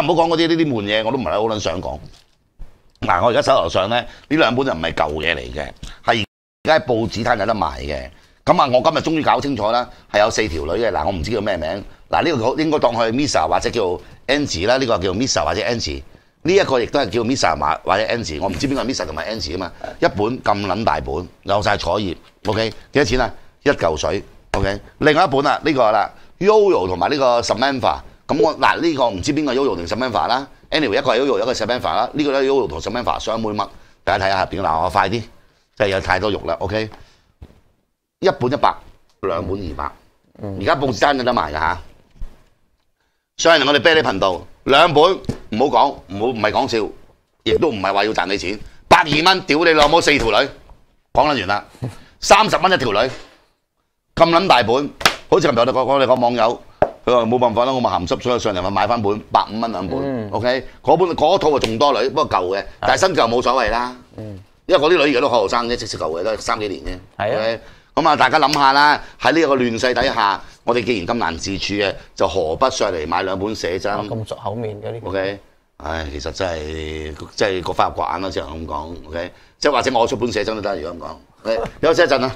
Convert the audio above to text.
唔好講嗰啲呢啲悶嘢，我都唔係好撚想講。嗱，我而家手頭上咧呢兩本就唔係舊嘢嚟嘅，係而家喺報紙攤有得賣嘅。咁啊，我今日終於搞清楚啦，係有四條女嘅。嗱，我唔知叫咩名。嗱，呢個應該當佢 Misa 或者叫 Angie 啦，呢個叫 Misa 或者 Angie。呢一個亦都係叫 Misa 或或者 Angie。我唔知邊個係 Misa 同埋 Angie 啊嘛。一本咁撚大本，有晒彩頁。OK，幾多錢啊？一嚿水。OK，另外一本啊，呢個啦，Yoyo 同埋呢個 Samantha。咁我嗱呢個唔知邊個 Yoyo 定 Samantha 啦。Anyway，一個係 Yoyo，一個係 Samantha 啦。呢個咧 Yoyo 同 Samantha 相妹乜？大家睇下入邊嗱，我快啲，真係有太多肉啦。OK，一本一百，兩本二百。而家報紙單有得賣㗎嚇。上嚟我哋啤梨頻道兩本，唔好講，唔好唔係講笑，亦都唔係話要賺你錢，百二蚊，屌你老母四條女，講得完啦，三十蚊一條女，咁撚大本，好似琴日我哋講我哋個網友，佢話冇辦法啦，我咪鹹濕，所以上嚟咪買翻本百五蚊兩本、o k 嗰本嗰套啊仲多女，不過舊嘅，但係新舊冇所謂啦，因為嗰啲女而家都好後生啫，即使舊嘅都係三幾年啫，係啊 OK？咁啊，大家諗下啦，喺呢一個亂世底下，我哋既然咁難自處嘅，就何不上嚟買兩本寫真？咁熟口面嘅呢 OK，唉，其實真係即係各花入各眼啦，只能咁講。OK，即係或者我出本寫真都得，如果咁講。OK，休息一陣啦。